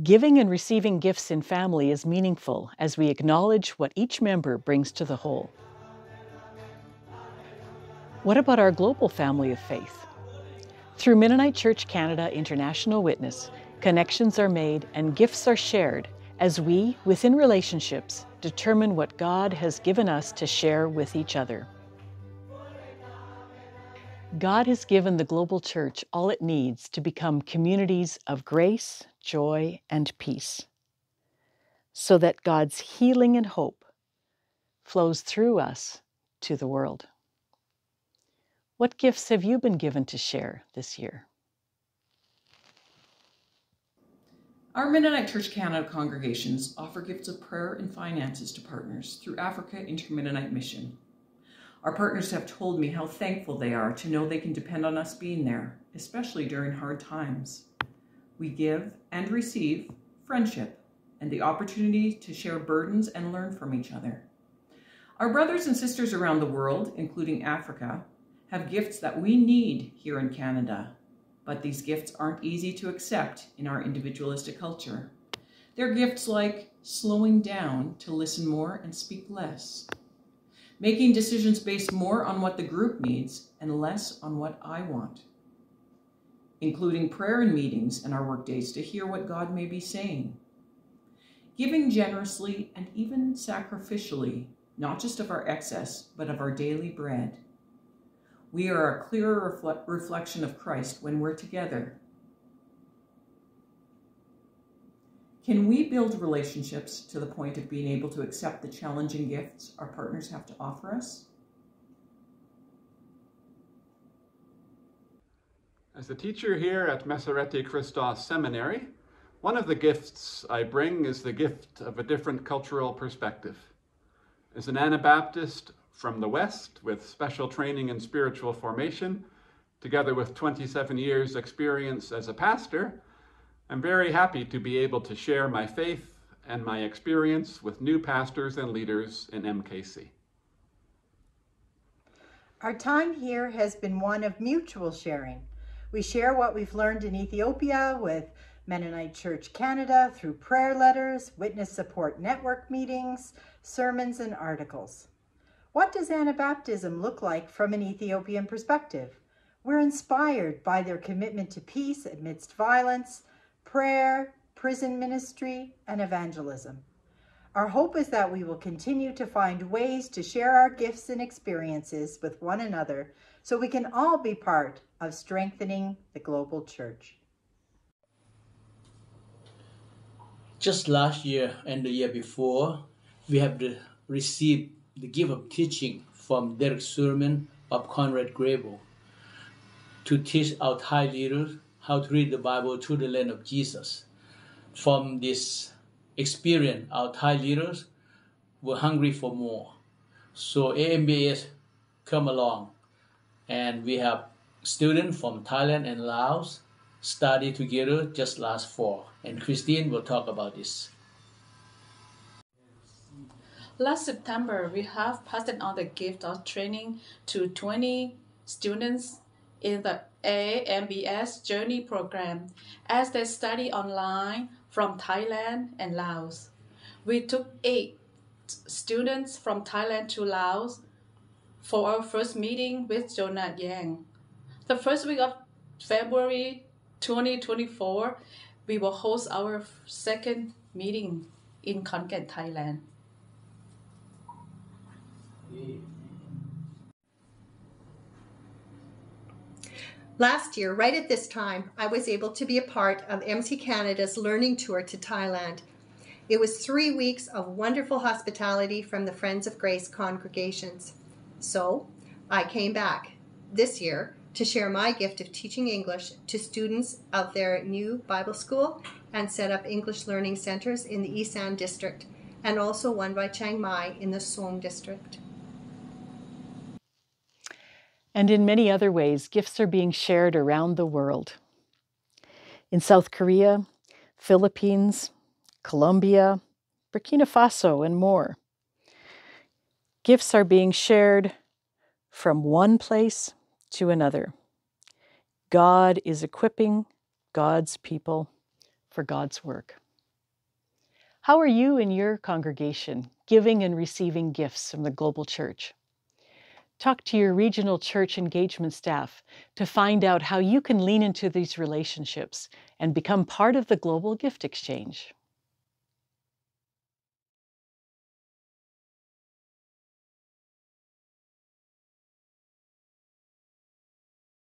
Giving and receiving gifts in family is meaningful as we acknowledge what each member brings to the whole. What about our global family of faith? Through Mennonite Church Canada International Witness, connections are made and gifts are shared as we, within relationships, determine what God has given us to share with each other. God has given the global church all it needs to become communities of grace, joy, and peace, so that God's healing and hope flows through us to the world. What gifts have you been given to share this year? Our Mennonite Church Canada congregations offer gifts of prayer and finances to partners through Africa Inter-Mennonite Mission. Our partners have told me how thankful they are to know they can depend on us being there, especially during hard times. We give and receive friendship and the opportunity to share burdens and learn from each other. Our brothers and sisters around the world, including Africa, have gifts that we need here in Canada, but these gifts aren't easy to accept in our individualistic culture. They're gifts like slowing down to listen more and speak less, making decisions based more on what the group needs and less on what I want, including prayer and meetings in our workdays to hear what God may be saying, giving generously and even sacrificially, not just of our excess, but of our daily bread. We are a clearer refle reflection of Christ when we're together. Can we build relationships to the point of being able to accept the challenging gifts our partners have to offer us? As a teacher here at Meserete Kristos Seminary, one of the gifts I bring is the gift of a different cultural perspective. As an Anabaptist from the West with special training in spiritual formation, together with 27 years experience as a pastor, I'm very happy to be able to share my faith and my experience with new pastors and leaders in MKC. Our time here has been one of mutual sharing. We share what we've learned in Ethiopia with Mennonite Church Canada through prayer letters, witness support network meetings, sermons, and articles. What does Anabaptism look like from an Ethiopian perspective? We're inspired by their commitment to peace amidst violence, prayer, prison ministry, and evangelism. Our hope is that we will continue to find ways to share our gifts and experiences with one another so we can all be part of strengthening the global church. Just last year and the year before, we have received the gift of teaching from Derek Suderman of Conrad Grebel to teach our Thai leaders how to read the Bible through the lens of Jesus. From this experience, our Thai leaders were hungry for more. So AMBS come along and we have students from Thailand and Laos study together just last fall. And Christine will talk about this. Last September, we have passed on the gift of training to 20 students in the AMBS Journey Program as they study online from Thailand and Laos. We took eight students from Thailand to Laos for our first meeting with Jonah Yang. The first week of February 2024, we will host our second meeting in Khon Kaen, Thailand. Last year, right at this time, I was able to be a part of MC Canada's learning tour to Thailand. It was three weeks of wonderful hospitality from the Friends of Grace congregations. So I came back this year to share my gift of teaching English to students of their new Bible school and set up English learning centers in the Isan district and also one by Chiang Mai in the Song district. And in many other ways, gifts are being shared around the world. In South Korea, Philippines, Colombia, Burkina Faso, and more. Gifts are being shared from one place to another. God is equipping God's people for God's work. How are you in your congregation giving and receiving gifts from the global church? Talk to your regional church engagement staff to find out how you can lean into these relationships and become part of the global gift exchange.